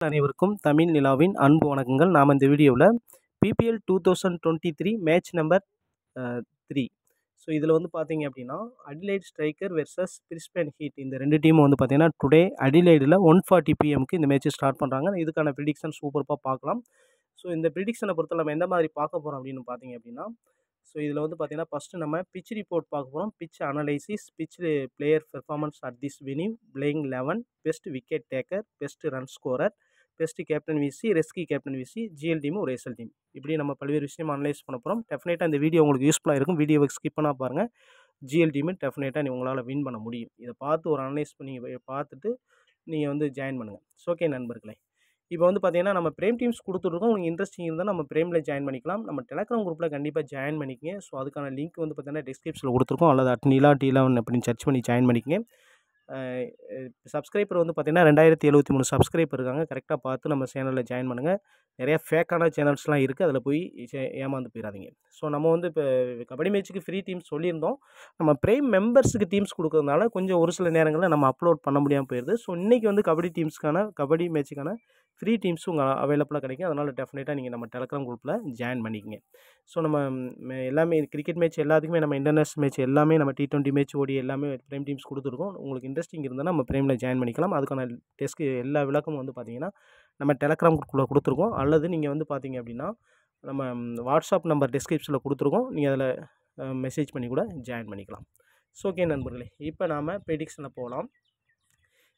அனைவருக்கும் தமிழ் நிலாவின் அன்பு வணக்கங்கள். நாம் இந்த வீடியோவில் BPL two thousand twenty three match number three so இதில் வந்து பார்த்தீங்க அப்படின்னா Adelaide striker versus Brisbane heat இந்த ரெண்டு டீமும் வந்து பார்த்தீங்கன்னா டுடே அடிலைடில் ஒன் ஃபார்ட்டி பிஎம்க்கு இந்த மேட்ச் ஸ்டார்ட் பண்ணுறாங்க இதுக்கான ப்ரிடிக்ஷன் சூப்பராக பார்க்கலாம். ஸோ இந்த ப்ரிடிக்ஷனை பொறுத்த நம்ம எந்த மாதிரி பார்க்க போகிறோம் அப்படின்னு பார்த்தீங்க அப்படின்னா ஸோ இதில் வந்து பார்த்தீங்கன்னா ஃபஸ்ட்டு நம்ம பிச் ரிப்போர்ட் பார்க்க போகிறோம் pitch analysis pitch player performance at this winning playing eleven best wicket taker best run scorer best captain VC risky captain VC GL ஒரு எஸ்எல் டீம் இப்படி நம்ம பல்வேறு விஷயம் அனலைஸ் பண்ண போகிறோம் டெஃபினட்டாக இந்த வீடியோ உங்களுக்கு யூஸ்ஃபுல்லாக இருக்கும். வீடியோவை ஸ்கிப் பண்ணால் பாருங்கள் ஜிஎல் டீமு டெஃபினட்டாக நீ உங்களால் வின் பண்ண முடியும். இதை பார்த்து ஒரு அனலைஸ் பண்ணி பார்த்துட்டு நீங்கள் வந்து ஜாயின் பண்ணுங்கள் ஓகே நண்பர்களே. இப்போ வந்து பார்த்தீங்கன்னா நம்ம பிரேம் டீம்ஸ் கொடுத்துருக்கோம் உங்களுக்கு இன்ட்ரெஸ்டிங் இருந்தால் நம்ம பிரேமில் ஜாயின் பண்ணிக்கலாம். நம்ம டெலகிராம் குரூப்பில் கண்டிப்பாக ஜாயின் பண்ணிக்கங்க. ஸோ அதுக்கான லிங்க் வந்து பார்த்தீங்கன்னா டிஸ்கிரிப்ஷனில் கொடுத்துருக்கோம். அல்லது அட் நிலா டீலான் அப்படின்னு சர்ச் பண்ணி ஜாயின் பண்ணிக்கங்க. சப்ஸ்கிரைபர் வந்து பார்த்திங்கன்னா ரெண்டாயிரத்தி எழுபத்தி மூணு சப்ஸ்கிரைபர் இருக்காங்க. கரெக்டாக பார்த்து நம்ம சேனலில் ஜாயின் பண்ணுங்கள் நிறையா ஃபேக்கான சேனல்ஸ்லாம் இருக்குது அதில் போய் ஏமாந்து போயிடாதீங்க ஸோ நம்ம வந்து இப்போ கபடி மேட்ச்சுக்கு ஃப்ரீ டீம்ஸ் சொல்லியிருந்தோம். நம்ம ப்ரைம் மெம்பர்ஸுக்கு டீம்ஸ் கொடுக்கறதுனால கொஞ்சம் ஒரு சில நேரங்களில் நம்ம அப்லோட் பண்ண முடியாமல் போயிடுது ஸோ இன்றைக்கி வந்து கபடி டீம்ஸ்க்கான கபடி மேட்ச்சுக்கான ஃப்ரீ டீம்ஸும் உங்கள் அவைலபிளாக கிடைக்கும். அதனால் டெஃபினட்டாக நீங்கள் நம்ம டெலகிராம் குரூப்பில் ஜாயின் பண்ணிக்கங்க. ஸோ நம்ம எல்லாமே கிரிக்கெட் மேட்ச் எல்லாத்துக்குமே நம்ம இன்டர்நேஷ்னல் மேட்ச் எல்லாமே நம்ம டி டுவெண்ட்டி மேட்ச் ஓடி எல்லாமே ப்ரைம் டீம்ஸ் கொடுத்துருக்கோம். உங்களுக்கு இன்ட்ரெஸ்டிங் இருந்தால் நம்ம பிரேமில் ஜாயின் பண்ணிக்கலாம். அதுக்கான டெஸ்க்கு எல்லா விளக்கமும் வந்து பார்த்தீங்கன்னா நம்ம டெலகிராம் குரூப்பில் கொடுத்துருக்கோம். அல்லது நீங்கள் வந்து பார்த்தீங்க அப்படின்னா நம்ம வாட்ஸ்அப் நம்பர் டிஸ்கிரிப்ஷனில் கொடுத்துருக்கோம். நீங்கள் அதில் மெசேஜ் பண்ணி கூட ஜாயின் பண்ணிக்கலாம். ஸோ ஓகே நண்பர்களே இப்போ நாம் ப்ரெடிக்ஷனில் போகலாம்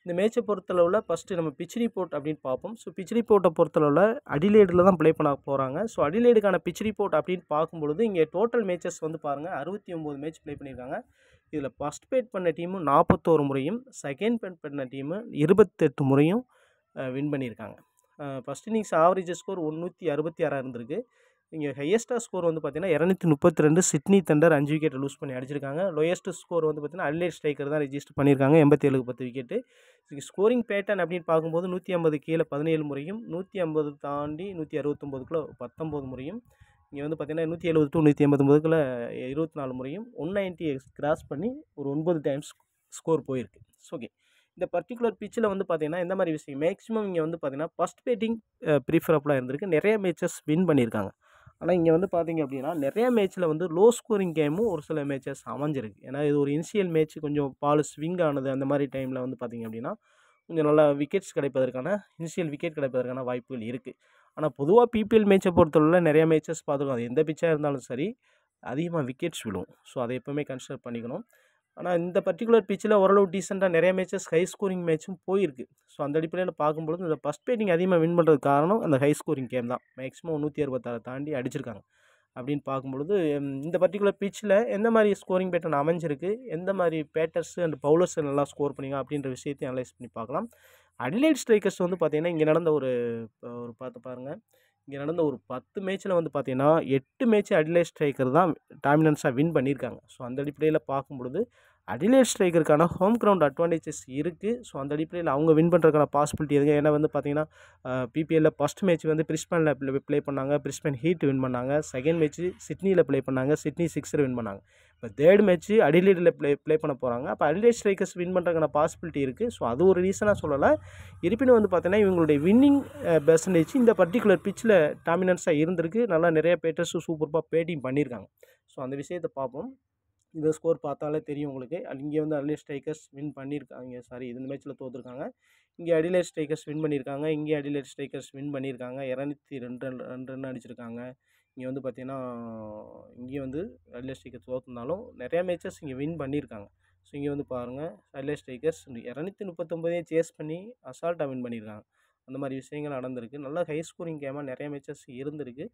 இந்த மேட்சை பொறுத்தளவில் ஃபஸ்ட்டு நம்ம பிச் போர்ட் அப்படின்னு பார்ப்போம் ஸோ பிச் போட்டை பொறுத்தளவில் அடிலேடில் தான் ப்ளே பண்ண போகிறாங்க ஸோ அடிலேடுக்கான பிச் போர்ட் அப்படின்னு பார்க்கும்பொழுது இங்கே டோட்டல் மேட்சஸ் வந்து பாருங்கள் அறுபத்தி ஒம்பது மேட்ச் ப்ளே பண்ணியிருக்காங்க இதில் ஃபஸ்ட் பெயிட் பண்ண டீமு நாற்பத்தோரு முறையும் செகண்ட் பேட் பண்ண டீமு இருபத்தெட்டு முறையும் வின் பண்ணியிருக்காங்க ஃபஸ்ட் இன்னிங்ஸ் ஆவரேஜ் ஸ்கோர் முந்நூற்றி அறுபத்தி ஆறாக இருந்திருக்கு. இங்கே ஹையஸ்ட்டாக ஸ்கோர் வந்து பார்த்தீங்கன்னா இரநூத்தி முப்பத்தி ரெண்டு சிட்னி தண்டர் அஞ்சு விக்கெட் லூஸ் பண்ணி அடிச்சிருக்காங்க. லோயஸ்ட் ஸ்கோர் வந்து பார்த்தீங்கன்னா அல்லேட் ஸ்ட்ரைக்கர் தான் ரெஜிஸ்டர் பண்ணியிருக்காங்க எண்பத்தேழுக்கு பத்து விக்கெட்டு ஸ்கோரிங் பேட்டர்ன் அப்படின்னு பார்க்கும்போது நூற்றி ஐம்பது கீழே பதினேழு முறையும் நூற்றி ஐம்பது தாண்டி நூற்றி அறுபத்தொம்போதுக்குள்ளே பத்தொம்போது முறையும் இங்கே வந்து பார்த்திங்கன்னா நூற்றி எழுபது டு நூற்றி ஐம்பத்தொம்போதுக்குள்ள இருபத்தி நாலு முறையும் ஒன் நைன்ட்டி கிராஸ் பண்ணி ஒரு ஒன்பது டைம்ஸ் ஸ்கோர் போயிருக்கு. ஓகே இந்த பர்டிகுலர் பிச்சில் வந்து பார்த்தீங்கன்னா இந்த மாதிரி விஷயம். மேக்ஸிமம் இங்கே வந்து பார்த்தீங்கன்னா ஃபஸ்ட் பேட்டிங் ப்ரீஃபரபுளாக இருந்திருக்கு. நிறைய மேட்சஸ் வின் பண்ணியிருக்காங்க. ஆனால் இங்கே வந்து பார்த்தீங்க அப்படின்னா நிறைய மேட்ச்சில் வந்து லோ ஸ்கோரிங் கேமும் ஒரு சில மேட்சஸ் அமைஞ்சிருக்கு. ஏன்னா இது ஒரு இனிஷியல் மேட்ச் கொஞ்சம் பால் ஸ்விங் ஆனது அந்த மாதிரி டைமில் வந்து பார்த்திங்க அப்படின்னா கொஞ்சம் நல்லா விக்கெட்ஸ் கிடைப்பதற்கான இனிஷியல் விக்கெட் கிடைப்பதற்கான வாய்ப்புகள் இருக்குது ஆனால் பொதுவாக பிபிஎல் மேட்சை பொறுத்தவரை நிறைய மேட்சஸ் பார்த்துருக்கோம். அது எந்த பிச்சாக இருந்தாலும் சரி அதிகமாக விக்கெட்ஸ் விழும். ஸோ அதை எப்போவுமே கன்சிடர் பண்ணிக்கணும். ஆனால் இந்த பர்டிகுலர் பிச்சில் ஓரளவு டீசெண்டாக நிறைய மேட்சஸ் ஹை ஸ்கோரிங் மேட்சும் போயிருக்கு. ஸோ அந்த அடிப்படையில் பார்க்கும்பொழுது இந்த ஃபஸ்ட் பேட்டிங் அதிகமாக வின் பண்ணுறது காரணம் அந்த ஹை ஸ்கோரிங் கேம் தான். மேக்ஸிமம் நூற்றி அறுபத்தாறு தாண்டி அடிச்சிருக்காங்க. அப்படின்னு பார்க்கும்பொழுது இந்த பர்டிகுலர் பிச்சில் எந்த மாதிரி ஸ்கோரிங் பேட்டர்ன் அமைஞ்சிருக்கு? எந்த மாதிரி பேட்டர்ஸ் அண்ட் பவுலர்ஸ் நல்லா ஸ்கோர் பண்ணிங்க? அப்படின்ற விஷயத்தையும் அனலைஸ் பண்ணி பார்க்கலாம். அடிலைட் ஸ்ட்ரைக்கர்ஸ் வந்து பார்த்திங்கன்னா இங்கே நடந்த ஒரு ஒரு பார்த்து பாருங்கள் இங்கே நடந்த ஒரு பத்து மேட்ச்சில் வந்து பார்த்திங்கன்னா எட்டு மேட்ச் அடிலைட் ஸ்ட்ரைக்கர் தான் டாமினன்ஸாக வின் பண்ணியிருக்காங்க. ஸோ அந்த அடிப்படையில் பார்க்கும்பொழுது அடிலைட் ஸ்ட்ரைக்கருக்கான ஹோம் கிரவுண்ட் அட்வான்டேஜஸ் இருக்குது ஸோ அந்த அடிப்படையில் அவங்க வின் பண்ணுறதுக்கான பாசிபிலிட்டி இருக்குது ஏன்னா வந்து பார்த்திங்கன்னா பிபிஎல்ல ஃபஸ்ட் மேட்ச் வந்து பிரிஸ்பனில் ப்ளே பண்ணாங்க. பிரிஸ்பன் ஹீட் வின் பண்ணாங்க. செகண்ட் மேட்ச் சிட்னியில் ப்ளே பண்ணாங்க. சிட்னி சிக்ஸர் வின் பண்ணாங்க. இப்போ தேர்ட் மேட்ச்சு அடிலீடில் ப்ளே ப்ளே பண்ண போகிறாங்க அப்போ அடிலேட் ஸ்ட்ரைக்கர்ஸ் வின் பண்ணுறதுக்கான பாசிபிலிட்டி இருக்குது ஸோ அது ஒரு ரீசனாக சொல்லலை. இருப்பினும் வந்து பார்த்தீங்கன்னா இவங்களுடைய வின்னிங் பெர்சன்டேஜ் இந்த பர்டிகுலர் பிச்சில் டாமினன்ஸாக இருந்திருக்கு. நல்லா நிறைய பேட்டர்ஸும் சூப்பராக பேட்டிங் பண்ணியிருக்காங்க. ஸோ அந்த விஷயத்தை பார்ப்போம். இந்த ஸ்கோர் பார்த்தாலே தெரியும் உங்களுக்கு. இங்கே வந்து அடிலைட் ஸ்ட்ரைக்கர்ஸ் வின் பண்ணியிருக்காங்க. சாரி இந்த மேட்ச்சில் தோற்றுருக்காங்க இங்கே அடிலைட் ஸ்ட்ரைக்கர்ஸ் வின் பண்ணியிருக்காங்க. இங்கே அடிலைட் ஸ்ட்ரைக்கர்ஸ் வின் பண்ணியிருக்காங்க. இரநூத்தி ரெண்டு ரன் ரெண்டு ரன் அடிச்சிருக்காங்க. இங்கே வந்து பார்த்திங்கன்னா இங்கேயும் வந்து அடிலைட் ஸ்ட்ரைக்கர்ஸ் தோற்றுனாலும் நிறையா மேட்சஸ் இங்கே வின் பண்ணியிருக்காங்க. ஸோ இங்கே வந்து பாருங்கள் அடிலைட் ஸ்ட்ரைக்கர்ஸ் இரநூத்தி முப்பத்தொம்பதே சேஸ் பண்ணி அசால்ட்டாக வின் பண்ணியிருக்காங்க. அந்த மாதிரி விஷயங்கள் நடந்திருக்கு. நல்லா ஹை ஸ்கோரிங் கேமாக நிறைய மேட்சஸ் இருந்திருக்கு.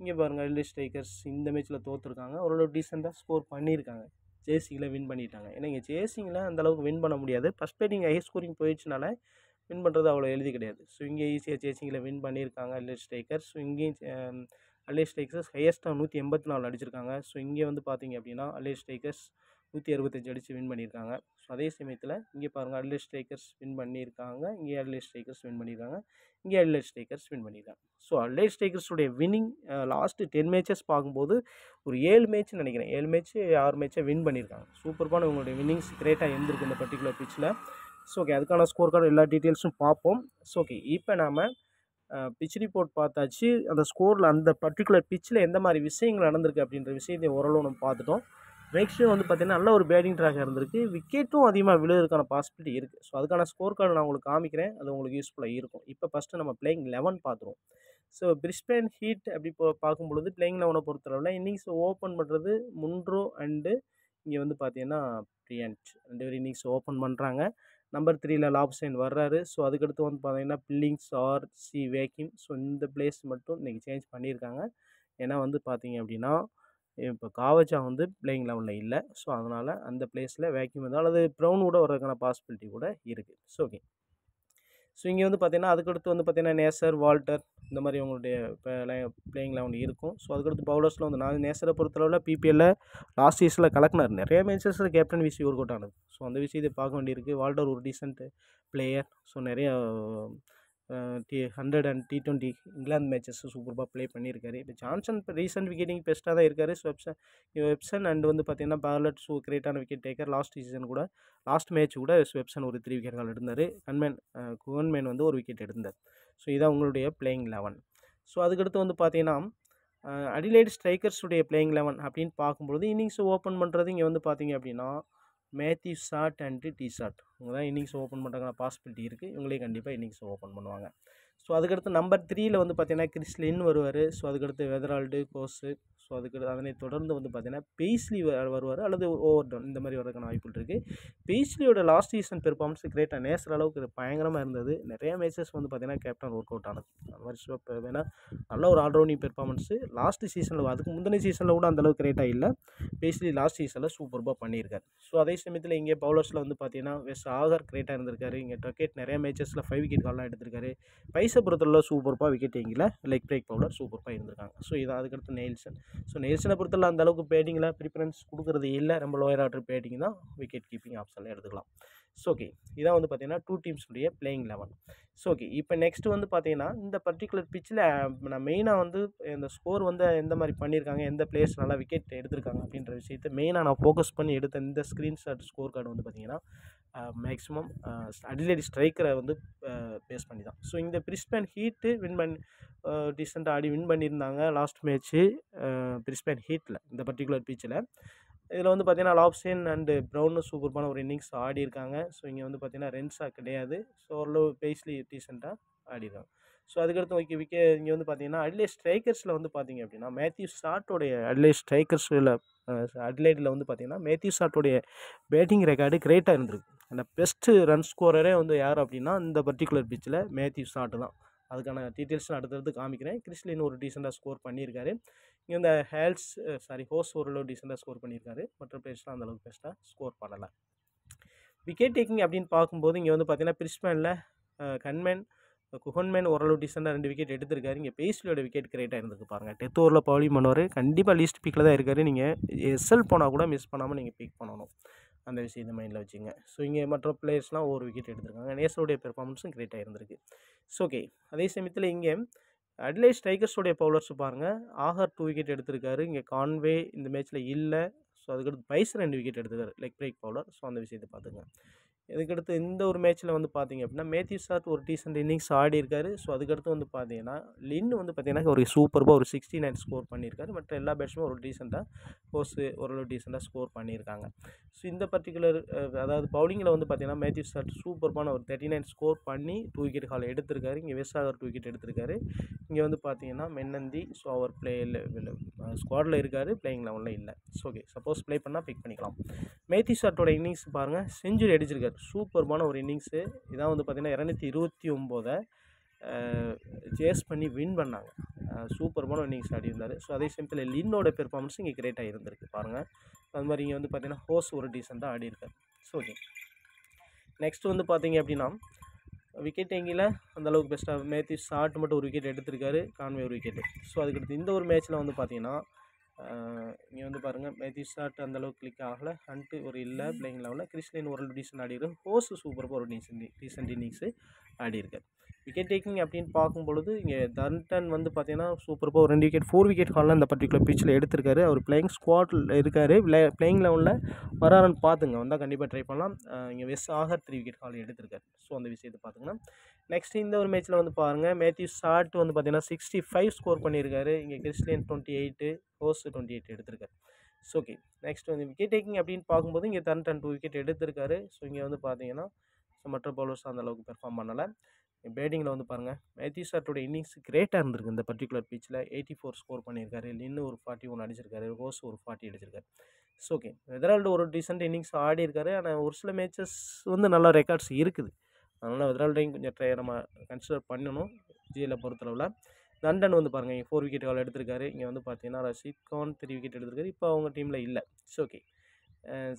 இங்கே பாருங்கள் அடிலைட் ஸ்ட்ரைக்கர்ஸ் இந்த மேட்ச்சில் தோற்றுருக்காங்க ஓரளவு டீசெண்டாக ஸ்கோர் பண்ணியிருக்காங்க. ஜேசிங்கில் வின் பண்ணிட்டாங்க. ஏன்னா இங்கே ஜேசிங்கில் அந்தளவுக்கு வின் பண்ண முடியாது. ஃபஸ்ட் பேட்டிங் ஹை ஸ்கோரிங் போயிடுச்சுனால வின் பண்ணுறது அவ்வளோ எழுதி கிடையாது. ஸோ இங்கே ஈஸியாக சேசிங்கில் வின் பண்ணியிருக்காங்க அட்லைட் ஸ்ட்ரைக்கர்ஸ் ஸோ இங்கேயும் அட்லைட் ஸ்ட்ரைக்கர்ஸ் ஹையஸ்ட்டாக நூற்றி எண்பத்தி நாலு அடிச்சிருக்காங்க. ஸோ இங்கே வந்து பார்த்தீங்க அப்படின்னா அட்லைட் ஸ்ட்ரைக்கர்ஸ் நூற்றி அறுபத்தஞ்சு அடித்து வின் பண்ணியிருக்காங்க. ஸோ அதே சமயத்தில் இங்கே பாருங்கள் அட்லைட் ஸ்ட்ரைக்கர்ஸ் வின் பண்ணியிருக்காங்க. இங்கே அட்லைட் ஸ்ட்ரைக்கர்ஸ் வின் பண்ணியிருக்காங்க. இங்கே அட்லைட் ஸ்ட்ரைக்கர்ஸ் வின் பண்ணியிருக்காங்க. ஸோ அட்லைட் ஸ்ட்ரைக்கர்ஸுடைய வின்னிங் லாஸ்ட்டு டென் மேட்சஸ் பார்க்கும்போது ஒரு ஏழு மேட்ச் நினைக்கிறேன். ஏழு மேட்ச் ஆறு மேட்ச்சை வின் பண்ணியிருக்காங்க. சூப்பர்பான உங்களுடைய வின்னிங்ஸ் கிரேட்டாக இருந்திருக்கு இந்த பர்டிகுலர் பிச்சில் ஸோ ஓகே அதுக்கான ஸ்கோர் கார்டு எல்லா டீட்டெயில்ஸும் பார்ப்போம். ஸோ ஓகே இப்போ நாம் பிச் ரிப்போர்ட் பார்த்தாச்சு. அந்த ஸ்கோரில் அந்த பர்டிகுலர் பிச்சில் எந்த மாதிரி விஷயங்கள் நடந்திருக்கு அப்படின்ற விஷயத்தை ஓரளவு நம்ம பார்த்துட்டோம். நெக்ஸ்ட் வந்து பார்த்திங்கன்னா நல்ல ஒரு பேட்டிங் ட்ராக் இருந்திருக்கு. விக்கெட்டும் அதிகமாக விழுறதுக்கான பாசிபிலிட்டி இருக்குது ஸோ அதுக்கான ஸ்கோர் கார்டு நான் உங்களுக்கு காமிக்கிறேன். அது உங்களுக்கு யூஸ்ஃபுல்லாக இருக்கும். இப்போ ஃபஸ்ட்டு நம்ம பிளேயிங் லெவன் பார்த்துருவோம். ஸோ பிரிஸ்பேன் ஹீட் அப்படி இப்போ பார்க்கும் பொழுது பிளேயிங் லெவனை பொறுத்தளவில் இன்னிங்ஸ் ஓப்பன் பண்ணுறது முன்ரோ அண்டு இங்கே வந்து பார்த்தீங்கன்னா பிரியன்ட் ரெண்டு பேர் இன்னிங்ஸ் ஓப்பன் பண்ணுறாங்க நம்பர் த்ரீல லாப்சைன் வர்றாரு. ஸோ அதுக்கடுத்து வந்து பார்த்தீங்கன்னா பில்லிங்ஸ் ஆர் சி வேக்கிம். ஸோ இந்த பிளேஸ் மட்டும் இன்றைக்கி சேஞ்ச் பண்ணியிருக்காங்க. ஏன்னா வந்து பார்த்தீங்க அப்படின்னா இப்போ காவச்சா வந்து பிளேயிங் லெவலில் இல்லை. ஸோ அதனால் அந்த பிளேஸில் வேக்யூம் இருந்தால் அல்லது ப்ரௌன் கூட வர்றதுக்கான பாசிபிலிட்டி கூட இருக்குது ஸோ ஓகே. ஸோ இங்கே வந்து பார்த்தீங்கன்னா அதுக்கடுத்து வந்து பார்த்தீங்கன்னா நேசர் வால்டர் இந்த மாதிரி அவங்களுடைய பிளேயிங் லெவன் இருக்கும். ஸோ அதுக்கடுத்து பவுலர்ஸில் வந்து நான் நேசரை பொறுத்தளவில் பிபிஎல்ல லாஸ்ட் சீஸில் கலக்கினார். நிறைய மேட்சஸில் கேப்டன் விசி ஒர்க் அவுட் ஆனது. ஸோ அந்த விஷயத்தை பார்க்க வேண்டியிருக்கு. வால்டர் ஒரு டீசென்ட் பிளேயர் ஸோ நிறைய T hundred and T twenty England matches சூப்பராக ப்ளே பண்ணியிருக்காரு. இப்போ ஜான்சன் இப்போ ரீசெண்ட் விக்கெட்டிங் பெஸ்ட்டாக தான் இருக்கார். ஸ்வெப்சன் வெப்சன் அண்ட் வந்து பார்த்தீங்கன்னா பேலட் ஸோ கிரேட்டான விக்கெட் டேக்கர் லாஸ்ட் சீசன் கூட லாஸ்ட் மேட்ச் கூட ஸ்வெப்சன் ஒரு த்ரீ விக்கெட்கள் எடுந்தார் கன்மேன் குவன்மேன் வந்து ஒரு விக்கெட் எடுந்தார் ஸோ இதான் உங்களுடைய பிளேயிங் லெவன் ஸோ அதுக்கடுத்து வந்து பார்த்தீங்கன்னா அடிலைட் ஸ்ட்ரைக்கர்ஸுடைய பிளேயிங் லெவன் அப்படின்னு பார்க்கும்பொழுது இன்னிங்ஸ் ஓப்பன் பண்ணுறது இங்கே வந்து பார்த்தீங்க அப்படின்னா Matthew Short and D Short. இவங்க தான் இன்னிங்ஸ் ஓப்பன் பண்ணுறதுக்கான பாசிபிலிட்டி இருக்குது இவங்களே கண்டிப்பாக இன்னிங்ஸ் ஓப்பன் பண்ணுவாங்க. ஸோ அதுக்கடுத்து நம்பர் த்ரீயில் வந்து பார்த்தீங்கன்னா கிறிஸ்லின் வருவார். ஸோ அதுக்கடுத்து வெதரால்டு கோஸு ஸோ அதுக்கு அதனை தொடர்ந்து வந்து பார்த்தீங்கன்னா பெய்ஸ்லி வருவார் அல்லது ஓவர் டவுன் இந்த மாதிரி வரதுக்கான வாய்ப்புகள் இருக்குது பெய்ஸ்லியோட லாஸ்ட் சீசன் பெர்ஃபார்மன்ஸ் கிரேட்டாக நேசர் அளவுக்கு பயங்கரமாக இருந்தது. நிறைய மேட்சஸ் வந்து பார்த்தீங்கன்னா கேப்டன் ஒர்க் அவுட் ஆனது. அந்த மாதிரி வேணா நல்ல ஒரு ஆல்ரவுண்டிங் பெர்ஃபார்மன்ஸு லாஸ்ட் சீசனில் அதுக்கு முந்தின சீசனில் கூட அந்தளவுக்கு கிரேட்டாக இல்லை. பேஸ்லி லாஸ்ட் சீசனில் சூப்பர்பாக பண்ணியிருக்காரு. ஸோ அதே சமயத்தில் இங்கே பவுலர்ஸில் வந்து பார்த்தீங்கன்னா வெஸ் ஆகர் கிரேட்டாக இருந்திருக்காரு. இங்கே டக்கெட் நிறைய மேட்சஸில் ஃபைவ் விக்கெட் கால்லாம் எடுத்திருக்காரு. பைசபுரத்தில் சூப்பர்பாக விக்கெட் எங்கில் லெக் பிரேக் பவுலர் சூப்பர்பாக இருந்திருக்காங்க. ஸோ இது அதுக்கடுத்து நெயில்சன் ஸோ நெயில்சனை பொறுத்தல அந்த அளவுக்கு பேட்டிங்கில் ப்ரிஃபரன்ஸ் கொடுக்குறது இல்லை. ரொம்ப லோயர் ஆர்டர் பேட்டிங் தான் விக்கெட் கீப்பிங் ஆப்ஷனில் எடுத்துக்கலாம். ஸோ ஓகே இதான் வந்து பார்த்தீங்கன்னா டூ டீம்ஸுடைய பிளேயிங் லெவன் ஸோ ஓகே இப்போ நெக்ஸ்ட் வந்து பார்த்தீங்கன்னா இந்த பர்டிகுலர் பிச்சில் நான் மெயினாக வந்து இந்த ஸ்கோர் வந்து எந்த மாதிரி பண்ணியிருக்காங்க எந்த பிளேயர்ஸ் நல்லா விக்கெட் எடுத்திருக்காங்க அப்படின்ற விஷயத்தை மெயினாக நான் ஃபோக்கஸ் பண்ணி எடுத்த இந்த ஸ்க்ரீன்ஷாட் ஸ்கோர் கார்டு வந்து பார்த்தீங்கன்னா மேக்ஸிமம் அடிலேடி ஸ்ட்ரைக்கரை வந்து பேஸ் பண்ணி தான். ஸோ இந்த பிரிஸ்பேன் ஹீட்டு வின் பண்ணி டீசெண்டாக ஆடி வின் பண்ணியிருந்தாங்க லாஸ்ட் மேட்ச்சு பிரிஸ்பேன் ஹீட்டில் இந்த பர்டிகுலர் பீச்சில். இதில் வந்து பார்த்தீங்கன்னா லாப்ஸின் அண்டு ப்ரௌனு சூப்பர்பான ஒரு இன்னிங்ஸ் ஆடி இருக்காங்க. ஸோ இங்கே வந்து பார்த்தீங்கன்னா ரென்ஸாக கிடையாது. ஸோ ஓரளவு பேஸ்லி டீசெண்டாக ஆடிடுறாங்க ஸோ அதுக்கடுத்து ஓகே விக்கே இங்கே வந்து பார்த்தீங்கன்னா அட்லே ஸ்ட்ரைக்கர்ஸில் வந்து பார்த்தீங்க அப்படின்னா மேத்யூ ஷாட்டோடைய அட்லே ஸ்ட்ரைக்கர்ஸில் அட்லைட்டில் வந்து பார்த்தீங்கன்னா மேத்யூ ஷாட்டோடைய பேட்டிங் ரெக்கார்டு கிரேட்டாக இருந்திருக்கு. அந்த பெஸ்ட்டு ரன் ஸ்கோரரே வந்து யார் அப்படின்னா இந்த பர்டிகுலர் பிச்சில் மேத்யூ ஷாட்டு தான் அதுக்கான டீட்டெயில்ஸ் நான் அடுத்தடுத்து காமிக்கிறேன். கிறிஸ்லின் ஒரு டீசெண்டாக ஸ்கோர் பண்ணியிருக்காரு. இங்கே இந்த ஹேல்ஸ் சாரி ஹோஸ் ஓரளவு டீசெண்டாக ஸ்கோர் பண்ணியிருக்காரு. மற்ற பிளேயர்ஸ்லாம் அந்தளவுக்கு பெஸ்ட்டாக ஸ்கோர் பண்ணலை. விக்கெட் டேக்கிங் அப்படின்னு பார்க்கும்போது இங்கே வந்து பார்த்தீங்கன்னா பிரிஸ்மேனில் கன்மேன் குஹன்மேன் ஓரளவு டீசெண்டாக ரெண்டு விக்கெட் எடுத்திருக்காரு. இங்கே பேஸ்லியோட விக்கெட் கிரேட்டாக இருந்திருக்கு பாருங்கள் டெத் ஓவரில் பவுலிங் பண்ணுவார் கண்டிப்பாக லீஸ்ட் பிக்கில் தான் இருக்கார். நீங்கள் எஸ்எல் போனால் கூட மிஸ் பண்ணாமல் நீங்கள் பிக் பண்ணணும். அந்த விஷயத்தை மைண்டில் வச்சுங்க. ஸோ இங்கே மற்ற பிளேயர்ஸ்லாம் ஒரு விக்கெட் எடுத்திருக்காங்க. நேசருடைய பெர்ஃபார்மன்ஸும் கிரேட்டாக இருந்திருக்கு. So okay. அதே சமயத்தில் இங்கே அட்லை ஸ்ட்ரைக்கர்ஸோடைய பவுலர்ஸ் பாருங்கள் ஆஹர் டூ விக்கெட் எடுத்திருக்காரு. இங்கே கான்வே இந்த மேட்ச்சில் இல்லை. ஸோ அதுக்கடுத்து பைஸ் ரெண்டு விக்கெட் எடுத்துக்காரு லெக் பிரேக் பவுலர். ஸோ அந்த விஷயத்தை பார்த்துங்க. இதுக்கடுத்து இந்த ஒரு மேட்ச்சில் வந்து பார்த்தீங்க அப்படின்னா மேத்யூ சாத் ஒரு டீசென்ட் இன்னிங்ஸ் ஆடி இருக்காரு ஸோ அதுக்கடுத்து வந்து பார்த்தீங்கன்னா லின் வந்து பார்த்தீங்கன்னா ஒரு சூப்பர்பாக ஒரு சிக்ஸ்டி நைன் ஸ்கோர் பண்ணியிருக்காரு. மற்ற எல்லா பேட்ஸ்மே ஒரு டீசெண்டாக கோர்ஸு ஓரளவு டீசெண்டாக ஸ்கோர் பண்ணியிருக்காங்க. ஸோ இந்த பர்டிகுலர் அதாவது பவுலிங்கில் வந்து பார்த்தீங்கன்னா மேத்யூ சாட் சூப்பர்பான ஒரு தேர்ட்டி நைன் ஸ்கோர் பண்ணி டூ விக்கெட் ஹால் எடுத்திருக்காரு. இங்கே வெஸ்டாகர் டூ விக்கெட் எடுத்திருக்காரு. இங்கே வந்து பார்த்தீங்கன்னா மென்னந்தி ஸோ அவர் பிளேயில் ஸ்குவாடில் இருக்கார். பிளேயிங் லெவலில் இல்லை. ஸோ ஓகே சப்போஸ் ப்ளே பண்ணால் பிக் பண்ணிக்கலாம். மேத்யூ சாட்டோட இன்னிங்ஸ் பாருங்கள் செஞ்சுரி அடிச்சிருக்காரு. சூப்பர்பான ஒரு இன்னிங்ஸு. இதான் வந்து பார்த்திங்கன்னா இரநூத்தி இருபத்தி ஒம்போதை சேஸ் பண்ணி வின் பண்ணாங்க. சூப்பர்பான இன்னிங்ஸ் ஆடி இருந்தார் ஸோ அதே சமயத்தில் லின்னோட பெர்ஃபார்மன்ஸ் இங்கே கிரேட்டாக இருந்திருக்கு பாருங்கள் அது மாதிரி இங்கே வந்து பார்த்திங்கன்னா ஹோஸ் ஒரு டீசெண்டாக ஆடியிருக்கார். So okay. நெக்ஸ்ட் வந்து பார்த்தீங்க அப்படின்னா விக்கெட் எங்கில் அந்தளவுக்கு பெஸ்ட்டாக மேத்யூ ஷார்ட் மட்டும் ஒரு விக்கெட் எடுத்திருக்காரு. கான்வே ஒரு விக்கெட்டு. ஸோ அதுக்கடுத்து இந்த ஒரு மேட்ச்சில் வந்து பார்த்தீங்கன்னா இங்கே வந்து பாருங்கள் மேத்யூ ஷாட் அந்தளவுக்கு கிளிக் ஆகலை. ஹண்ட்டு ஒரு இல்லை பிளேயிங் லெவலில் கிறிஸ்டின் ஒரு டீசன் ஆடி இருக்கு ஹோஸ் சூப்பராக ஒரு டீசன் டீசன்ட் இன்னிங்ஸு ஆடி இருக்கார் விக்கெட் டேக்கிங் அப்படின்னு பார்க்கும்பொழுது இங்கே தர்டன் வந்து பார்த்தீங்கன்னா சூப்பராக ஒரு ரெண்டு விக்கெட் ஃபோர் விக்கெட் ஹாலில் இந்த பர்டிகுலர் பிச்சில் எடுத்திருக்காரு. அவர் பிளேயிங் ஸ்குவாட்டில் இருக்கார். பிளேயிங் லெவலில் வராருன்னு பார்த்துங்க. வந்தால் கண்டிப்பாக ட்ரை பண்ணலாம். இங்கே Wes Agar three wicket haul எடுத்திருக்காரு. ஸோ அந்த விஷயத்தை பார்த்துங்கன்னா நெக்ஸ்ட் இந்த ஒரு மேட்ச்சில் வந்து பாருங்கள் மேத்யூ ஷார்ட் வந்து பார்த்தீங்கன்னா சிக்ஸ்டி ஃபைவ் ஸ்கோர் பண்ணியிருக்காரு. இங்கே Christian twenty eight Hose twenty eight எடுத்திருக்காரு. ஸோ ஓகே நெக்ஸ்ட் வந்து விக்கெட் டேக்கிங் அப்படின்னு பார்க்கும்போது இங்கே தன் டூ விக்கெட் எடுத்திருக்காரு. ஸோ இங்கே வந்து பார்த்தீங்கன்னா ஸோ மற்ற பவுலர்ஸ் அந்த அளவுக்கு பெர்ஃபார்ம் பண்ணலை. பேட்டிங்கில் வந்து பாருங்கள் மேத்யூ ஷார்ட்டோட இன்னிங்ஸ் கிரேட்டாக இருந்திருக்கு. இந்த பர்டிகுலர் பிச்சில் எயிட்டி ஃபோர் ஸ்கோர் பண்ணியிருக்காரு. லின்னு ஒரு ஃபார்ட்டி ஒன் அடிச்சிருக்காரு. ரோஸ் ஒரு ஃபார்ட்டி அடிச்சிருக்காரு. So okay. வெதரால்டு ஒரு டீசெண்ட் இன்னிங்ஸ் ஆடி இருக்காரு. ஆனால் ஒரு சில மேட்சஸ் வந்து நல்ல ரெக்கார்ட்ஸ் இருக்குது. அதனால் வெதரால்டையும் கொஞ்சம் ட்ரை நம்ம கன்சிடர் பண்ணணும். ஜிஎல்லை பொறுத்தளவில். லண்டன் வந்து பாருங்கள் இங்கே ஃபோர் விக்கெட் கால் எடுத்திருக்காரு. இங்கே வந்து பார்த்தீங்கன்னா ரஷீத் கான் த்ரீ விக்கெட் எடுத்திருக்காரு. இப்போ அவங்க டீமில் இல்லை. It's okay.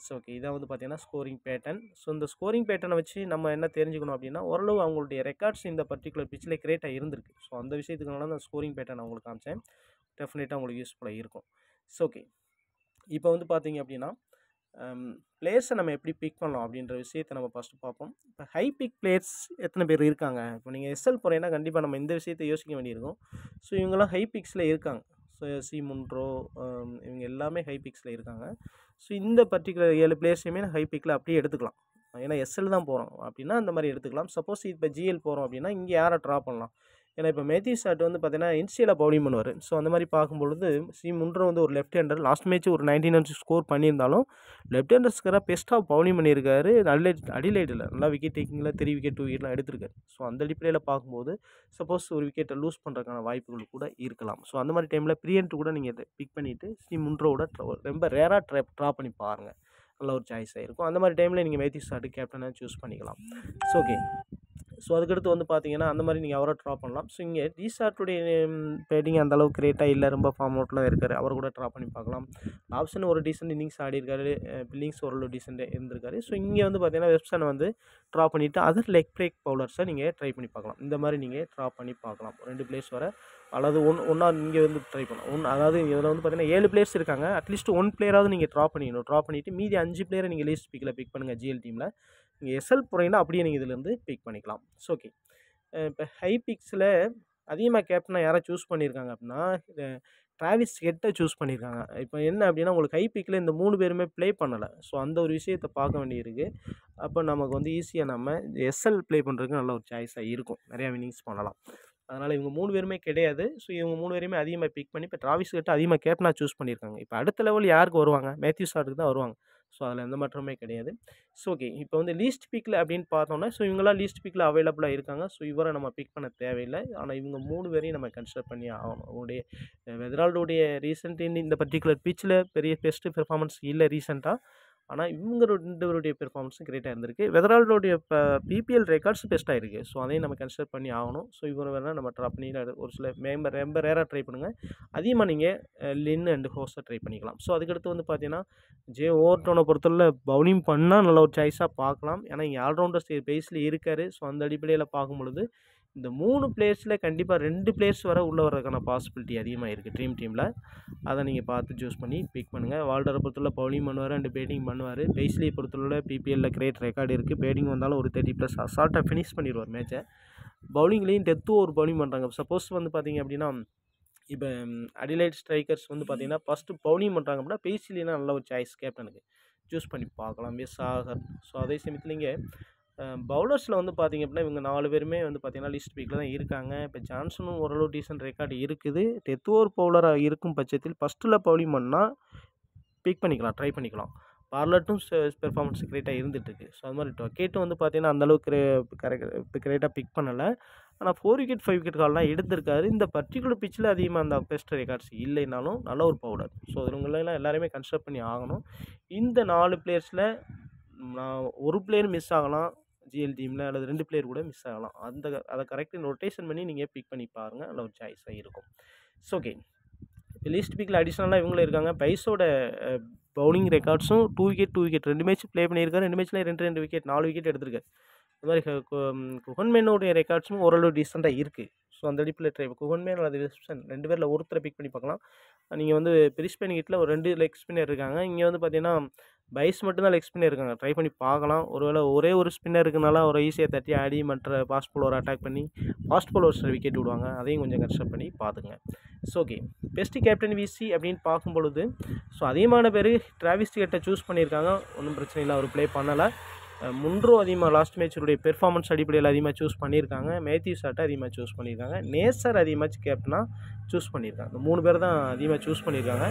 So okay. இதான் வந்து பார்த்தீங்கன்னா ஸ்கோரிங் பேட்டர்ன். ஸோ இந்த ஸ்கோரிங் பேட்டர்னை வச்சு நம்ம என்ன தெரிஞ்சுக்கணும் அப்படின்னா ஓரளவு அவங்களுடைய ரெக்கார்ட்ஸ் இந்த பர்டிகுலர் பிச்சில் கிரியேட்டாக இருந்திருக்கு ஸோ அந்த விஷயத்துக்குனால அந்த ஸ்கோரிங் பேட்டர்ன் அவங்களுக்கு காமிச்சேன். டெஃபினட்டாக உங்களுக்கு யூஸ்ஃபுல்லாக இருக்கும். So okay. இப்போ வந்து பார்த்தீங்க அப்படின்னா பிளேயர்ஸை நம்ம எப்படி பிக் பண்ணலாம் அப்படின்ற விஷயத்தை நம்ம ஃபஸ்ட்டு பார்ப்போம். இப்போ ஹை பிக் பிளேயர்ஸ் எத்தனை பேர் இருக்காங்க? இப்போ நீங்கள் எஸ்எல் போகிறீங்கன்னா கண்டிப்பாக நம்ம இந்த விஷயத்தை யோசிக்க வேண்டியிருக்கும். ஸோ இவங்கெல்லாம் ஹை பிக்ஸில் இருக்காங்க. ஸோ சி முன்ட்ரோ இவங்க எல்லாமே ஹை பிக்ஸில் இருக்காங்க. ஸோ இந்த பர்டிகுலர் ஏழு பிளேயர்ஸையுமே ஹை பிக்கில் அப்படியே எடுத்துக்கலாம். ஏன்னா எஸ்எல் தான் போகிறோம் அப்படின்னா அந்த மாதிரி எடுத்துக்கலாம். சப்போஸ் இப்போ ஜிஎல் போகிறோம் அப்படின்னா இங்கே யாரை ட்ரா பண்ணலாம்? ஏன்னா இப்போ மேத்யூ ஷாட் வந்து பார்த்தீங்கன்னா இன்ஸ்டியில் பவுலிங் பண்ணுவார். ஸோ அந்த மாதிரி பார்க்கும்பொழுது சி முன்ட்ரோ வந்து ஒரு லெஃப்ட் ஹேண்டர் லாஸ்ட் மேட்ச் ஒரு நைன்டீன் ரன்ஸ் ஸ்கோர் பண்ணியிருந்தாலும் லெஃப்ட் ஹேண்டர்ஸ்க்காக பெஸ்ட்டாக பவுலிங் பண்ணியிருக்காரு. நல்ல அடிலைட்டில் நல்லா விக்கெட் டேக்கிங்கில் த்ரீ விக்கெட் டூ விக்கெட்லாம் எடுத்திருக்காரு. ஸோ அந்த அடிப்படையில் பார்க்கும்போது சப்போஸ் ஒரு விக்கெட்டை லூஸ் பண்ணுறதுக்கான வாய்ப்புகள் கூட இருக்கலாம். ஸோ அந்த மாதிரி டைமில் பிரியன்ட்டு கூட நீங்கள் இதை பிக் பண்ணிவிட்டு சி முன்றோட ரொம்ப ரேராக ட்ரை ட்ரா பண்ணி பாருங்கள் நல்ல ஒரு சாய்ஸாக இருக்கும். அந்த மாதிரி டைமில் நீங்கள் மேத்தி ஷாட்டு கேப்டனாக சூஸ் பண்ணிக்கலாம். ஸோ ஓகே ஸோ அதுக்கடுத்து வந்து பார்த்தீங்கன்னா அந்த மாதிரி நீங்கள் அவரை ட்ரா பண்ணலாம். ஸோ இங்கே டிசார்ட்டுடைய பேட்டிங் அந்த அளவுக்கு கிரேட்டாக இல்லை. ரொம்ப ஃபார்ம் அவுட்லாம் இருக்கார். அவர் கூட ட்ரா பண்ணி பார்க்கலாம் ஆப்ஷன் ஒரு டீசன்ட் இன்னிங்ஸ் ஆடி இருக்காரு. பில்லிங்ஸ் ஓரளவு டீசெண்டாக இருந்திருக்காரு. ஸோ இங்கே வந்து பார்த்தீங்கன்னா வெப்சனை வந்து ட்ரா பண்ணிவிட்டு அதர் லெக் பிரேக் பவுலர்ஸை நீங்கள் ட்ரை பண்ணி பார்க்கலாம் இந்த மாதிரி நீங்கள் ட்ரா பண்ணி பார்க்கலாம் ரெண்டு பிளேஸ் வர அல்லது ஒன் ஒன்றா நீங்கள் வந்து ட்ரை பண்ணலாம். ஒன் அதாவது இதில் வந்து பார்த்தீங்கன்னா ஏழு பிளேயர்ஸ் இருக்காங்க. அட்லீஸ்ட் ஒன் பிளேயராவது நீங்கள் ட்ரா பண்ணிக்கணும் ட்ரா பண்ணிவிட்டு மீதி அஞ்சு பிளேயரை நீங்கள் லீஸ்ட் பிக்கில் பிக் பண்ணுங்கள் ஜிஎல் டீமில் நீங்கள் எஸ்எல் போகிறீங்கன்னா அப்படியே நீங்கள் இதிலேருந்து பிக் பண்ணிக்கலாம். ஸோ ஓகே இப்போ ஹை பிக்ஸில் அதிகமாக கேப்டனாக யாரை சூஸ் பண்ணியிருக்காங்க அப்படின்னா ட்ராவிஸ் ஹெட்டை சூஸ் பண்ணியிருக்காங்க இப்போ என்ன அப்படின்னா உங்களுக்கு ஹை பிக்கில் இந்த மூணு பேருமே ப்ளே பண்ணலை. ஸோ அந்த ஒரு விஷயத்தை பார்க்க வேண்டியிருக்கு. அப்போ நமக்கு வந்து ஈஸியாக நம்ம எஸ்எல் ப்ளே பண்ணுறதுக்கு நல்ல ஒரு சாய்ஸாக இருக்கும். நிறையா வினிங்ஸ் பண்ணலாம். அதனால் இவங்க மூணு பேருமே கிடையாது. ஸோ இவங்க மூணு பேருமே அதிகமாக பிக் பண்ணி இப்போ ட்ராவிஸ் ஹெட்டை அதிகமாக கேப்டனாக சூஸ் பண்ணியிருக்காங்க இப்போ அடுத்த லெவல் யாருக்கு வருவாங்க? மேத்யூ ஷாட்டுக்கு தான் வருவாங்க. ஸோ அதில் எந்த மாற்றமே கிடையாது. So okay. இப்போ வந்து லீஸ்ட் பிக்கில் அப்படின்னு பார்த்தோம்னா ஸோ இவங்களாம் லீஸ்ட் பிக்கில் அவைலபிளாக இருக்காங்க. ஸோ இவரை நம்ம பிக் பண்ண தேவையில்லை. ஆனால் இவங்க மூணு பேரையும் நம்ம கன்சிடர் பண்ணி ஆகணும். அவங்களுடைய வெதரால்டுடைய ரீசெண்ட் இந்த பர்டிகுலர் பிச்சில் பெரிய பெஸ்ட்டு பெர்ஃபார்மன்ஸ் இல்லை ரீசெண்டாக ஆனால் இவங்க ரெண்டு பேருடைய பெர்ஃபார்மன்ஸும் கிரேட்டாக இருந்திருக்கு. வெதரால்டோடைய இப்போ பிபிஎல் ரெக்கார்ட்ஸ் பெஸ்ட்டாக இருக்குது ஸோ அதையும் நம்ம கன்சிடர் பண்ணி ஆகணும். ஸோ இவங்க வேணால் நம்ம ட்ரா பண்ணி ஒரு சில மேம்பர் ரொம்ப ரேராக ட்ரை பண்ணுங்கள் அதிகமாக நீங்கள் லின் அண்ட் ஹோஸை ட்ரை பண்ணிக்கலாம். ஸோ அதுக்கடுத்து வந்து பார்த்தீங்கன்னா ஜே ஓவர்டோனை பொறுத்தவரை பவுலிங் பண்ணால் நல்ல ஒரு சாய்ஸாக பார்க்கலாம். ஏன்னா இங்கே ஆல்ரவுண்டர்ஸ் பேஸில் இருக்கார். ஸோ அந்த அடிப்படையில் பார்க்கும் பொழுது இந்த மூணு பிளேயர்ஸில் கண்டிப்பாக ரெண்டு பிளேயர்ஸ் வர உள்ளே வர்றதுக்கான பாசிபிலிட்டி அதிகமாக இருக்குது ட்ரீம் டீமில் அதை நீங்கள் பார்த்து சூஸ் பண்ணி பிக் பண்ணுங்கள் வால்டரை பொறுத்துள்ள பவுலிங் பண்ணுவார் அண்டு பேட்டிங் பண்ணுவார். பேஸ்லியை பொறுத்துள்ள பிபிஎல்லில் கிரேட் ரெக்கார்டு இருக்குது பேட்டிங் வந்தாலும் ஒரு தேர்ட்டி ப்ளஸ் அசால்ட்டாக ஃபினிஷ் பண்ணிடுவார் மேட்ச்சை பவுலிங்லேயும் டெத்தும் ஒரு பவுலிங் பண்ணுறாங்க சப்போஸ் வந்து பார்த்தீங்க அப்படின்னா இப்போ அடிலைட் ஸ்ட்ரைக்கர்ஸ் வந்து பார்த்தீங்கன்னா ஃபஸ்ட்டு பவுலிங் பண்ணுறாங்க அப்படின்னா பேசிலினா நல்ல ஒரு சாய்ஸ் கேப்டனுக்கு சூஸ் பண்ணி பார்க்கலாம். எஸ் ஆகர். ஸோ அதே சமயத்தில் நீங்கள் பவுலர்ஸில் வந்து பார்த்திங்க அப்படின்னா இவங்க நாலு பேருமே வந்து பார்த்திங்கன்னா லிஸ்ட் பீக்கில் தான் இருக்காங்க. இப்போ ஜான்சனும் ஓரளவு டீசன்ட் ரெக்கார்டு இருக்குது. டெத் ஓவர் பவுலராக இருக்கும் பட்சத்தில் ஃபஸ்ட்டில் பவுலிங் பண்ணால் பிக் பண்ணிக்கலாம் ட்ரை பண்ணிக்கலாம். பார்லட்டும் பெர்ஃபார்மன்ஸ் கிரேட்டாக இருந்துகிட்ருக்கு ஸோ அது மாதிரி டொக்கேட்டும் வந்து பார்த்திங்கன்னா அந்தளவுக்கு கரெக்ட் கிரேட்டாக பிக் பண்ணலை. ஆனால் ஃபோர் விக்கெட் ஃபைவ் விக்கெட் கால்லாம் எடுத்திருக்காரு. இந்த பர்டிகுலர் பிச்சில் அதிகமாக அந்த பெஸ்ட் ரெக்கார்ட்ஸ் இல்லைனாலும் நல்ல ஒரு பவுலர். ஸோ இவங்களெல்லாம் எல்லாருமே கன்சிடர் பண்ணி ஆகணும். இந்த நாலு பிளேயர்ஸில் நான் ஒரு பிளேயர் மிஸ் ஆகலாம். ஜிஎல் டீமில் அல்லது ரெண்டு பிளேயர் கூட மிஸ் ஆகலாம். அந்த அதை கரெக்டாக ரொட்டேஷன் பண்ணி நீங்கள் பிக் பண்ணி பாருங்கள் நல்ல ஒரு சாய்ஸாக இருக்கும். இட்ஸ் ஓகே இப்போ லீஸ்ட் பிக்கில் அடிஷ்னலாக இவங்களும் இருக்காங்க. பைஸோட பவுலிங் ரெக்கார்ட்ஸும் டூ விக்கெட் டூ விக்கெட் ரெண்டு மேட்ச் ப்ளே பண்ணியிருக்காரு. ரெண்டு மேட்ச்சில் ரெண்டு ரெண்டு விக்கெட் நாலு விக்கெட் எடுத்திருக்காரு. இந்த மாதிரி குஹன்மேனோடைய ரெக்கார்ட்ஸும் ஓரளவு டீசெண்டாக இருக்குது ஸோ அந்த அடிப்பில் ட்ரை குஹன்மேன் அல்லது ரிஸ்பன் ரெண்டு பேரில் ஒருத்தரை பிக் பண்ணி பார்க்கலாம். நீங்கள் வந்து பிரிஸ்பென் கிட்டில் ஒரு ரெண்டு லெக் ஸ்பின்னர் இருக்காங்க. இங்கே வந்து பார்த்தீங்கன்னா பைஸ் மட்டும்தான் லெக் ஸ்பின்னர் இருக்காங்க. ட்ரை பண்ணி பார்க்கலாம். ஒருவேளை ஒரே ஒரு ஸ்பின்னர் இருக்குனால ஒரு ஈஸியாக தட்டி ஆடி மற்ற ஃபாஸ்ட் பவுலர் அட்டாக் பண்ணி ஃபாஸ்ட் பவுலர்ஸில் விக்கெட் விடுவாங்க. அதையும் கொஞ்சம் கஷ்டம் பண்ணி பார்த்துங்க so okay best captain VC அப்படின்னு பார்க்கும் பொழுது ஸோ அதிகமான பேர் டிராவிஸ் கேட்டை சூஸ் பண்ணியிருக்காங்க. ஒன்றும் பிரச்சனை இல்லை. அவர் ப்ளே பண்ணலை. முன்ரோ அதிகமாக லாஸ்ட் மேட்சருடைய பெர்ஃபார்மன்ஸ் அடிப்படையில் அதிகமாக சூஸ் பண்ணியிருக்காங்க. மேத்யூ சாட்டை அதிகமாக சூஸ் பண்ணியிருக்காங்க. நேசர் அதிகமாக கேப்டனாக சூஸ் பண்ணியிருக்காங்க. இந்த மூணு பேர் தான் அதிகமாக சூஸ் பண்ணியிருக்காங்க.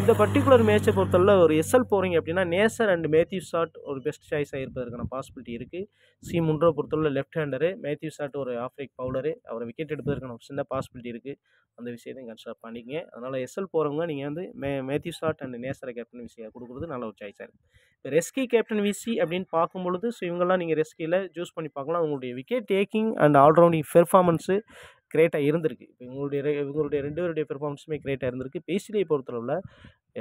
இந்த பர்டிகுலர் மேட்சை பொறுத்தளவில் ஒரு எஸ்எல் போகிறீங்க அப்படின்னா நேசர் அண்ட் மேத்யூ ஷாட் ஒரு பெஸ்ட் சாய்ஸாக இருப்பதற்கான பாசிபிலிட்டி இருக்குது சி முன்ரோ பொறுத்தளவில் லெஃப்ட் ஹேண்டரு மேத்யூ ஷாட் ஒரு ஆஃப் பவுலரு அவரை விக்கெட் எடுப்பதற்கான ஒரு சின்ன பாசிபிலிட்டி இருக்குது அந்த விஷயத்தையும் கன்சிடர் பண்ணிக்கங்க. அதனால் எஸ்எல் போகிறவங்க நீங்கள் வந்து மே மேத்யூ ஷாட் அண்ட் நேசரை கேப்டன் விஷயம் கொடுக்குறது நல்ல ஒரு சாய்ஸாக இருக்குது இப்போ ரெஸ்கி கேப்டன் விசி அப்படின்னு பார்க்கும் பொழுது ஸோ இவங்கெல்லாம் நீங்கள் ரெஸ்கியில் சூஸ் பண்ணி பார்க்கலாம். உங்களுடைய wicket taking and allrounding performance கிரேட்டாக இருந்திருக்கு. இப்போ இவங்களுடைய இவங்களுடைய ரெண்டு பேருடைய பெர்ஃபார்மன்ஸுமே கிரேட்டாக இருந்திருக்கு. பேசிலியை பொறுத்தளவில்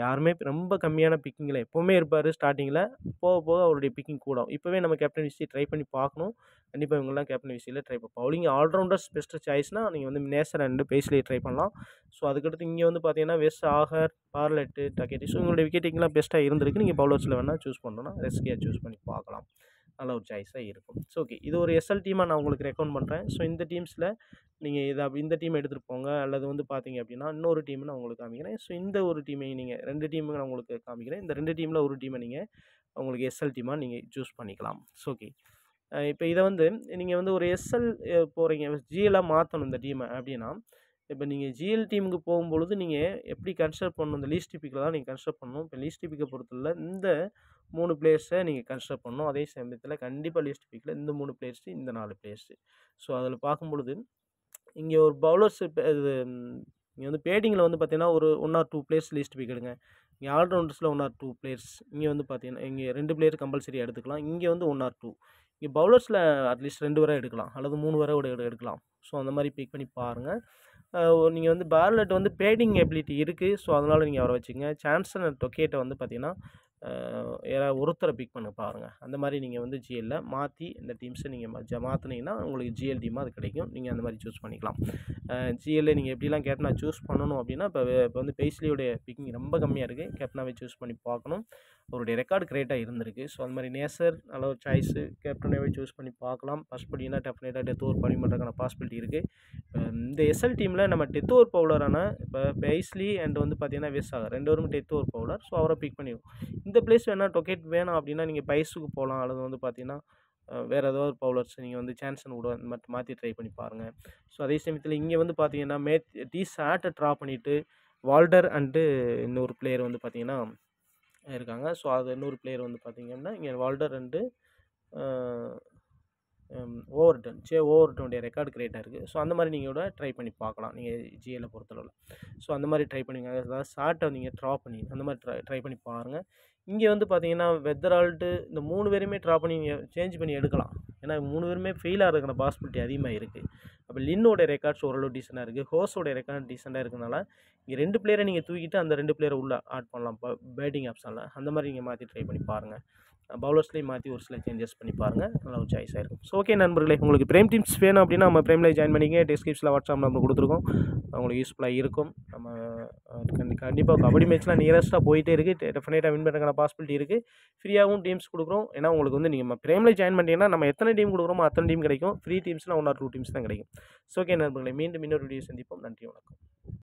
யாருமே ரொம்ப கம்மியான பிக்கிங்கில் எப்போவுமே இருப்பார். ஸ்டார்டிங்கில் போக போக அவருடைய பிக்கிங் கூடும். இப்போவே நம்ம கேப்டன் விசி ட்ரை பண்ணி பார்க்கணும். கண்டிப்பாக இவங்கெல்லாம் கேப்டன் விசியில் ட்ரை பண்ண பவுலிங் ஆல்ரவுண்டர்ஸ் பெஸ்ட் சாய்ஸ்னால் நீங்கள் வந்து நேசர் அண்டு பேஸ்லியை ட்ரை பண்ணலாம். ஸோ அதுக்கடுத்து இங்கே வந்து பார்த்தீங்கன்னா வெஸ் ஆகர் பார்லெட்டு டக்கெட்டி. ஸோ உங்களுடைய விக்கெட்டிங்லாம் பெஸ்ட்டாக இருந்திருக்கு. நீங்கள் பவுலர்ஸில் வேணால் சூஸ் பண்ணணும்னா ரெஸ்கியாக சூஸ் பண்ணி பார்க்கலாம். நல்ல ஒரு சாய்ஸாக இருக்கும். ஸோ ஓகே இது ஒரு எஸ்எல் டீமாக நான் உங்களுக்கு ரெக்கமெண்ட் பண்ணுறேன் ஸோ இந்த டீம்ஸில் நீங்கள் இதை இந்த டீம் எடுத்துகிட்டு போங்க. அல்லது வந்து பார்த்தீங்க அப்படின்னா இன்னொரு டீம் நான் உங்களுக்கு காமிக்கிறேன். ஸோ இந்த ஒரு டீமை நீங்கள் ரெண்டு டீமு நான் உங்களுக்கு காமிக்கிறேன். இந்த ரெண்டு டீமில் ஒரு டீமை நீங்கள் உங்களுக்கு எஸ்எல் டீமாக நீங்கள் சூஸ் பண்ணிக்கலாம். ஸோ ஓகே இப்போ இதை வந்து நீங்கள் வந்து ஒரு எஸ்எல் போகிறீங்க ஜிஎலாக மாற்றணும் இந்த டீமை அப்படின்னா இப்போ நீங்கள் ஜிஎல் டீமுக்கு போகும்பொழுது நீங்கள் எப்படி கன்சிடர் பண்ணணும்? இந்த லீஸ்ட் டிப்பிக்கில் தான் நீங்கள் கன்சிடர் பண்ணணும். இப்போ லீஸ்ட் டிப்பிக்கை பொறுத்தவரை இந்த மூணு பிளேயர்ஸை நீங்கள் கன்சிடர் பண்ணணும். அதே சமயத்தில் கண்டிப்பாக லீஸ்ட் பிக்கில். இந்த மூணு பிளேயர்ஸு இந்த நாலு பிளேயர்ஸு ஸோ அதில் பார்க்கும்பொழுது இங்கே ஒரு பவுலர்ஸ் இது இங்கே வந்து பேட்டிங்கில் வந்து பார்த்தீங்கன்னா ஒரு one or two players least pick எடுங்க இங்கே ஆல்ரவுண்டர்ஸில் ஒன் ஆர் டூ பிளேயர்ஸ் இங்கே வந்து பார்த்தீங்கன்னா இங்கே ரெண்டு பிளேயர் கம்பல்சரி எடுத்துக்கலாம். இங்கே வந்து ஒன் ஆர் டூ இங்கே பவுலர்ஸில் அட்லீஸ்ட் ரெண்டு வரை எடுக்கலாம். அல்லது மூணு வரை கூட எடுக்கலாம். ஸோ அந்த மாதிரி பிக் பண்ணி பாருங்கள் நீங்கள் வந்து பார்லெட் வந்து பேட்டிங் எபிலிட்டி இருக்குது ஸோ அதனால் நீங்கள் அவரை வச்சுக்கங்க. சான்சன் அண்ட் டொக்கேட்டை வந்து பார்த்தீங்கன்னா யாராவது ஒருத்தரை பிக் பண்ண பாருங்கள் அந்த மாதிரி நீங்கள் வந்து ஜிஎல்ல மாற்றி இந்த டீம்ஸை நீங்கள் மாற்றினீங்கன்னா உங்களுக்கு ஜிஎல் டீமாக அது கிடைக்கும். நீங்கள் அந்த மாதிரி சூஸ் பண்ணிக்கலாம். ஜிஎல்ல நீங்கள் எப்படிலாம் கேப்டனாக சூஸ் பண்ணணும் அப்படின்னா இப்போ இப்போ வந்து பெய்ஸ்லியோடைய பிக்கிங் ரொம்ப கம்மியாக இருக்குது கேப்டனாகவே சூஸ் பண்ணி பார்க்கணும். அவருடைய ரெக்கார்டு கிரேட்டாக இருந்திருக்கு. ஸோ அந்த மாதிரி நேசர் நல்ல ஒரு சாய்ஸு கேப்டனாகவே சூஸ் பண்ணி பார்க்கலாம். ஃபஸ்ட் படினா டெஃபினட்டாக டெத் ஓவர் படி பண்ணுறதுக்கான பாசிபிலிட்டி இருக்குது இந்த எஸ்எல் டீமில் நம்ம டெத் ஓவர் பவுலரான இப்போ பெய்ஸ்லி அண்ட் வந்து பார்த்திங்கன்னா வெஸ்ஸாக ரெண்டு பேரும் டெத் ஓவர் பவுலர் ஸோ அவரை பிக் பண்ணிடுவோம் இந்த பிளேஸ் வேணால் டொக்கேட் வேணாம் அப்படின்னா நீங்கள் பைஸுக்கு போகலாம் அல்லது வந்து பார்த்தீங்கன்னா வேறு ஏதோ ஒரு பவுலர்ஸ் நீங்கள் வந்து சான்சன் கூட இந்த மாதிரி மாற்றி ட்ரை பண்ணி பாருங்கள் ஸோ அதே சமயத்தில் இங்கே வந்து பார்த்தீங்கன்னா மே டி சாட்டை ட்ரா பண்ணிவிட்டு வால்டர் அண்டு இன்னொரு பிளேயர் வந்து பார்த்தீங்கன்னா இருக்காங்க. ஸோ அது இன்னொரு பிளேயர் வந்து பார்த்தீங்கன்னா இங்கே வால்டர் அண்டு ஓவர்டன் சே ஓவர்டனுடைய ரெக்கார்டு கிரேட்டாக இருக்குது ஸோ அந்த மாதிரி நீங்கள் கூட ட்ரை பண்ணி பார்க்கலாம் நீங்கள் ஜிஏல பொறுத்தளவில். ஸோ அந்த மாதிரி ட்ரை பண்ணிங்க அதாவது ஷார்ட்டை நீங்கள் ட்ரா பண்ணி அந்த மாதிரி ட்ரை ட்ரை பண்ணி பாருங்கள் இங்கே வந்து பார்த்தீங்கன்னா வெத்தரால்ட்டு இந்த மூணு பேருமே ட்ரா பண்ணி நீங்கள் சேஞ்ச் பண்ணி எடுக்கலாம். ஏன்னா மூணு பேருமே ஃபெயில் ஆகிறதுக்கான பாசிபிலிட்டி அதிகமாக இருக்குது அப்போ லின்னோட ரெக்கார்ட்ஸ் ஓரளவு டீசெண்டாக இருக்குது ஹோஸோட ரெக்கார்ட் டீசெண்டாக இருக்கனால இங்கே ரெண்டு பிளேயரை நீங்கள் தூக்கிட்டு அந்த ரெண்டு பிளேயரை உள்ளே ஆட் பண்ணலாம். பேட்டிங் ஆப்ஷனில் அந்த மாதிரி நீங்கள் மாற்றி ட்ரை பண்ணி பாருங்கள் பவுலர்ஸ்லேயும் மாற்றி ஒரு சில சேஞ்சஸ் பண்ணி பாருங்கள் நல்ல ஒரு சாய்ஸ் இருக்கும். ஸோ ஓகே நண்பர்களே உங்களுக்கு பிரேம் டீம்ஸ் வேணும் அப்படின்னா நம்ம பிரேமில் ஜாயின் பண்ணிங்க டிஸ்கிரிப்ஷனில் வாட்ஸ்அப் நம்பர் கொடுத்துருக்கோம். உங்களுக்கு யூஸ்ஃபுல்லாக இருக்கும். நம்ம கண்டிப்பாக கபடி மேட்ச்லாம் நியரஸ்ட்டாக போயிட்டே இருக்குது டெஃபினட்டாக வின் பண்ணுறதுக்கான பாசிபிலிட்டி இருக்குது ஃப்ரீயாகவும் டீம்ஸ் கொடுக்குறோம். ஏன்னா உங்களுக்கு வந்து நீங்கள் பிரேமில் ஜாயின் பண்ணிட்டீங்கன்னா நம்ம எத்தனை டீம் கொடுக்குறோமோ அத்தனை டீம் கிடைக்கும். ஃப்ரீ டீம்ஸ்லாம் ஒன் ஆர் டூ டீம்ஸ் தான் கிடைக்கும். ஸோ ஓகே நண்பர்களே மீண்டும் இன்னொரு வீடியோ சந்திப்போம். நன்றி வணக்கம்.